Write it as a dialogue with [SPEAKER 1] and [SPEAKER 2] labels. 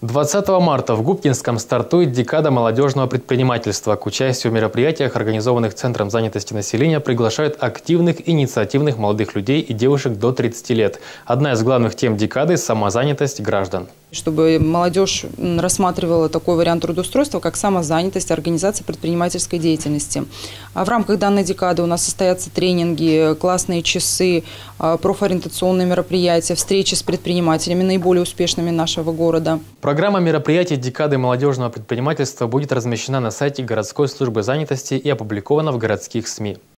[SPEAKER 1] 20 марта в Губкинском стартует декада молодежного предпринимательства. К участию в мероприятиях, организованных Центром занятости населения, приглашают активных, инициативных молодых людей и девушек до 30 лет. Одна из главных тем декады – самозанятость граждан.
[SPEAKER 2] Чтобы молодежь рассматривала такой вариант трудоустройства, как самозанятость, организация предпринимательской деятельности. А в рамках данной декады у нас состоятся тренинги, классные часы, а, профориентационные мероприятия, встречи с предпринимателями, наиболее успешными нашего города.
[SPEAKER 1] Программа мероприятий декады молодежного предпринимательства будет размещена на сайте городской службы занятости и опубликована в городских СМИ.